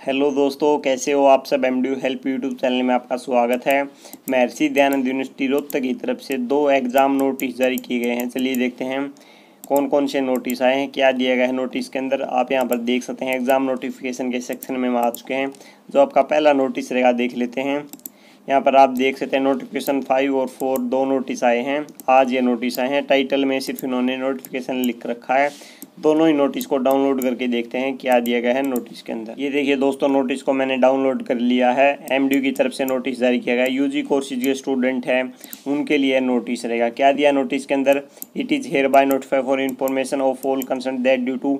Hello दोस्तों, कैसे हो आप सब? M D help YouTube channel में आपका स्वागत है। महर्षि दयानंद यूनिवर्सिटी रोहतक की तरफ़ से दो एग्ज़ाम नोटिस जारी किए गए हैं। चलिए देखते हैं कौन कौन से नोटिस आए हैं, क्या दिया गया है नोटिस के अंदर? आप यहाँ पर देख सकते हैं एग्ज़ाम नोटिफिकेशन के सेक्शन में हम आ चुके हैं, जो आपका पहला नोटिस रहेगा, देख लेते हैं। यहाँ पर आप देख सकते हैं नोटिफिकेशन फाइव और फोर दो नोटिस आए हैं। आज ये नोटिस आए हैं टाइटल में सिर्फ़ इन्होंने नोटिफिकेशन लिख रखा है। दोनों ही नोटिस को डाउनलोड करके देखते हैं क्या दिया गया है नोटिस के अंदर। ये देखिए दोस्तों नोटिस को मैंने डाउनलोड कर लिया है। एम की तरफ़ से नोटिस जारी किया गया यूजी कोर्सेज के स्टूडेंट हैं, उनके लिए नोटिस रहेगा। क्या दिया नोटिस के अंदर? It is here by notify for information of all concern that due to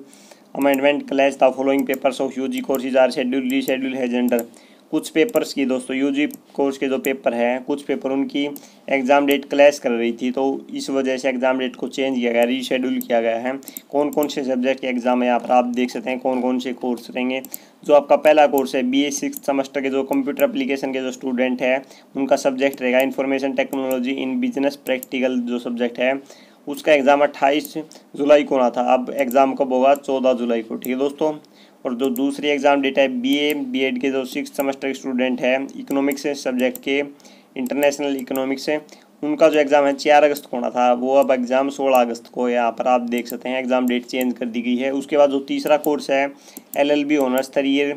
amendment clash the following papers of UG courses are schedule reschedule hereunder कुछ पेपर्स की, दोस्तों यूजी कोर्स के जो पेपर हैं, कुछ पेपर उनकी एग्ज़ाम डेट क्लैश कर रही थी तो इस वजह से एग्ज़ाम डेट को चेंज किया गया रीशेड्यूल किया गया है। कौन कौन से सब्जेक्ट के एग्ज़ाम है यहाँ पर आप देख सकते हैं कौन कौन से कोर्स रहेंगे। जो आपका पहला कोर्स है बी ए सिक्स सेमेस्टर के जो कंप्यूटर एप्लीकेशन के जो स्टूडेंट है, उनका सब्जेक्ट रहेगा information technology in business practical जो सब्जेक्ट है, उसका एग्ज़ाम अट्ठाईस जुलाई को ना था। अब एग्ज़ाम कब होगा? चौदह जुलाई को, ठीक है, दोस्तों? और जो दूसरी एग्ज़ाम डेट है बी ए बी एड के जो सिक्स सेमेस्टर के स्टूडेंट है इकोनॉमिक्स सब्जेक्ट के इंटरनेशनल इकोनॉमिक्स से, उनका जो एग्ज़ाम है चार अगस्त को होना था। वो अब एग्ज़ाम सोलह अगस्त को यहाँ पर आप देख सकते हैं एग्ज़ाम डेट चेंज कर दी गई है। उसके बाद जो तीसरा कोर्स है L L B honours year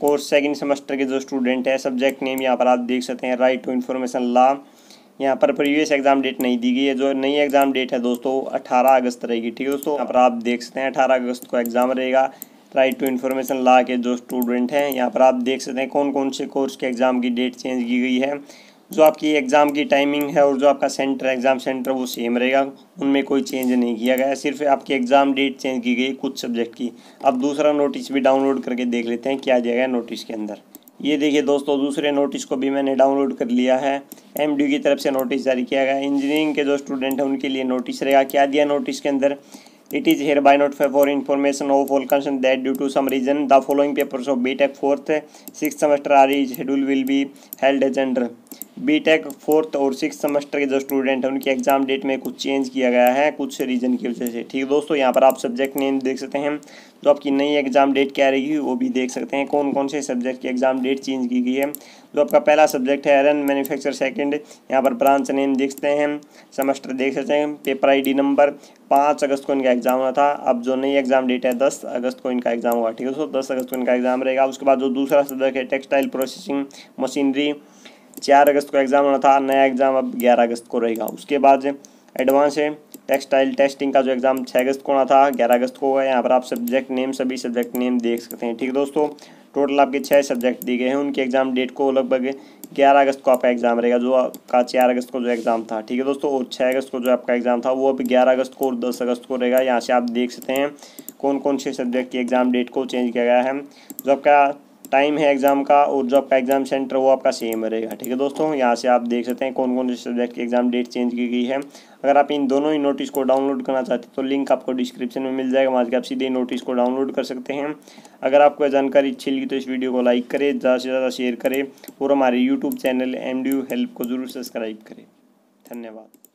course second semester के जो स्टूडेंट है सब्जेक्ट नेम यहाँ पर आप देख सकते हैं राइट टू इन्फॉर्मेशन लॉ यहाँ पर प्रीवियस एग्ज़ाम डेट नहीं दी गई है, जो नई एग्ज़ाम डेट है दोस्तों, अठारह अगस्त रहेगी, ठीक है दोस्तों? यहाँ पर आप देख सकते हैं, अठारह अगस्त को एग्ज़ाम रहेगा। राइट टू इन्फॉर्मेशन ला के जो स्टूडेंट हैं, यहाँ पर आप देख सकते हैं कौन कौन से कोर्स के एग्ज़ाम की डेट चेंज की गई है। जो आपकी एग्ज़ाम की टाइमिंग है और जो आपका सेंटर एग्ज़ाम सेंटर वो सेम रहेगा, उनमें कोई चेंज नहीं किया गया, सिर्फ़ आपकी एग्ज़ाम डेट चेंज की गई कुछ सब्जेक्ट की। अब दूसरा नोटिस भी डाउनलोड करके देख लेते हैं क्या दिया गया नोटिस के अंदर। ये देखिए दोस्तों, दूसरे नोटिस को भी मैंने डाउनलोड कर लिया है। एम की तरफ़ से नोटिस जारी किया गया। इंजीनियरिंग के जो स्टूडेंट हैं, उनके लिए नोटिस रहेगा। क्या दिया नोटिस के अंदर? It is hereby notified for information of all concerned that due to some reason the following papers of BTech fourth sixth semester are schedule will be held as under B tech fourth और six semester के जो student हैं, उनकी exam date में कुछ change किया गया है, कुछ रीज़न की वजह से। ठीक है दोस्तों, यहाँ पर आप सब्जेक्ट नेम देख सकते हैं। जो आपकी नई एग्ज़ाम डेट क्या रहेगी, वो भी देख सकते हैं। कौन कौन से सब्जेक्ट की एग्ज़ाम डेट चेंज की गई है। जो आपका पहला सब्जेक्ट है एरन मैन्युफैक्चर सेकेंड यहाँ पर ब्रांच नेम देख सकते हैं। सेमेस्टर देख सकते हैं पेपर आईडी नंबर पाँच अगस्त को इनका एग्ज़ाम हुआ था। अब जो नई एग्ज़ाम डेट है, दस अगस्त को इनका एग्ज़ाम हुआ। ठीक है दोस्तों, दस अगस्त को इनका एग्ज़ाम रहेगा। उसके बाद जो दूसरा सब्जेक्ट है टेक्सटाइल प्रोसेसिंग मशीनरी चार अगस्त को एग्ज़ाम होना था, नया एग्ज़ाम अब ग्यारह अगस्त को रहेगा। उसके बाद एडवांस है टेक्सटाइल टेस्टिंग का जो एग्ज़ाम छः अगस्त को होना था, ग्यारह अगस्त को हुआ है यहाँ पर आप सब्जेक्ट नेम सभी सब्जेक्ट नेम देख सकते हैं। ठीक है दोस्तों टोटल आपके छः सब्जेक्ट दिए गए हैं। उनके एग्ज़ाम डेट को लगभग ग्यारह अगस्त को आपका एग्ज़ाम रहेगा, जो आपका चार अगस्त को जो एग्ज़ाम था। ठीक है दोस्तों, और छः अगस्त को जो आपका एग्ज़ाम था, वो अभी ग्यारह अगस्त को और दस अगस्त को रहेगा। यहाँ से आप देख सकते हैं कौन कौन से सब्जेक्ट की एग्ज़ाम डेट को चेंज किया गया है। जो आपका टाइम है एग्ज़ाम का और जो आपका एग्ज़ाम सेंटर वो आपका सेम रहेगा। ठीक है दोस्तों, यहाँ से आप देख सकते हैं कौन कौन से सब्जेक्ट की एग्ज़ाम डेट चेंज की गई है। अगर आप इन दोनों ही नोटिस को डाउनलोड करना चाहते हैं तो लिंक आपको डिस्क्रिप्शन में मिल जाएगा। वहाँ से आप सीधे नोटिस को डाउनलोड कर सकते हैं। अगर आपको जानकारी अच्छी लगी तो इस वीडियो को लाइक करें, ज़्यादा से ज़्यादा शेयर करें और हमारे यूट्यूब चैनल एम हेल्प को ज़रूर सब्सक्राइब करें। धन्यवाद।